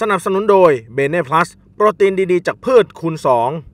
สนับสนุนโดยเบเน่พลัสโปรตีนดีๆ จากพืชคูณ2